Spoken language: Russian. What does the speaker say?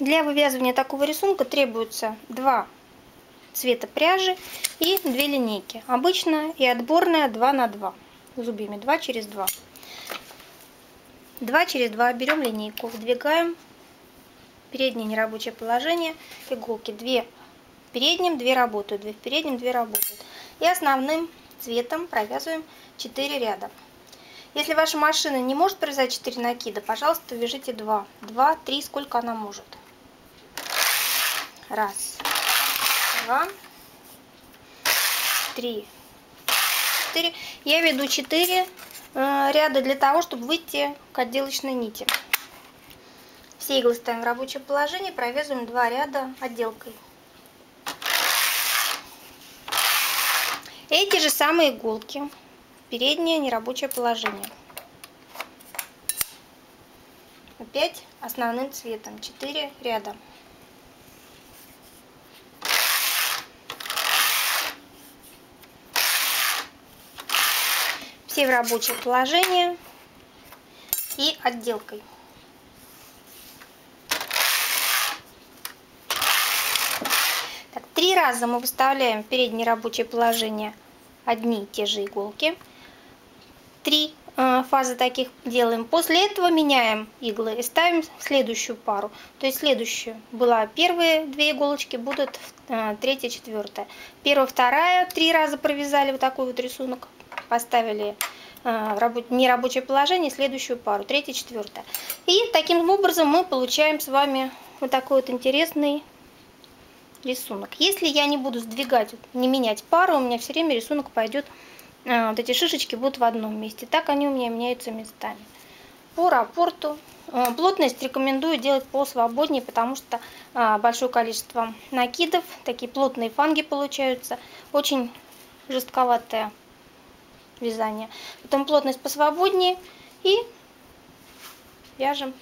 Для вывязывания такого рисунка требуется два цвета пряжи и две линейки. Обычно и отборная 2 на 2 зубьями 2 через 2. 2 через 2 берем линейку, вдвигаем переднее нерабочее положение, иголки 2 в переднем, 2 работают, 2 в переднем, 2 работают. И основным цветом провязываем 4 ряда. Если ваша машина не может провязать 4 накида, пожалуйста, вяжите 2. 2, 3, сколько она может. Раз, два, три, четыре. Я веду 4 э, ряда для того, чтобы выйти к отделочной нити. Все иглы ставим в рабочее положение, провязываем 2 ряда отделкой. Эти же самые иголки переднее нерабочее положение. Опять основным цветом 4 ряда. Все в рабочее положение и отделкой. Так, три раза мы выставляем в переднее рабочее положение одни и те же иголки. Три э, фазы таких делаем. После этого меняем иглы и ставим следующую пару. То есть следующую была первые две иголочки, будут э, третья, четвертая. Первая, вторая, три раза провязали вот такой вот рисунок, поставили э, в раб... нерабочее положение следующую пару, третья, четвертая. И таким образом мы получаем с вами вот такой вот интересный рисунок. Если я не буду сдвигать, не менять пару, у меня все время рисунок пойдет, а, вот эти шишечки будут в одном месте. Так они у меня меняются местами. По рапорту а, плотность рекомендую делать посвободнее, потому что а, большое количество накидов, такие плотные фанги получаются, очень жестковатое вязание. Потом плотность посвободнее и вяжем